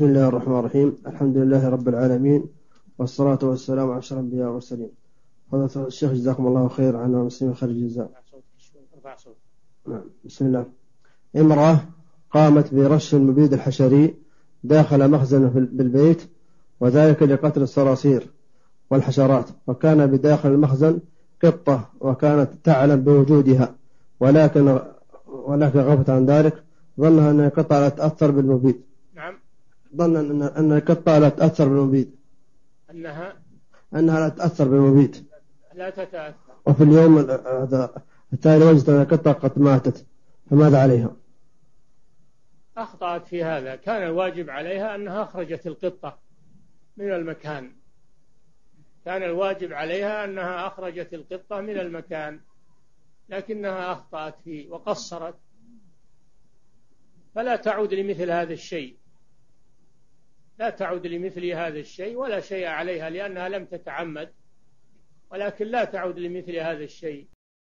بسم الله الرحمن الرحيم. الحمد لله رب العالمين والصلاة والسلام على أشرف الأنبياء والمرسلين. فضيلة الشيخ جزاكم الله خير عن المسلمين خير الجزاء. نعم بسم الله. امرأة قامت برش المبيد الحشري داخل مخزن بالبيت وذلك لقتل الصراصير والحشرات وكان بداخل المخزن قطة وكانت تعلم بوجودها. ولكن ولكن غفت عن ذلك ظنها أن القطة لا تأثر بالمبيد. نعم ظن أن أن القطة لا تأثر بالمبيد أنها؟ أنها لا تأثر بالمبيد لا تتأثر. وفي اليوم هذا التالي وجدت أن القطة قد ماتت. فماذا عليها؟ أخطأت في هذا. كان الواجب عليها أنها أخرجت القطة من المكان. كان الواجب عليها أنها أخرجت القطة من المكان لكنها أخطأت فيه وقصرت. فلا تعود لمثل هذا الشيء. لا تعود لمثل هذا الشيء ولا شيء عليها لأنها لم تتعمد ولكن لا تعود لمثل هذا الشيء.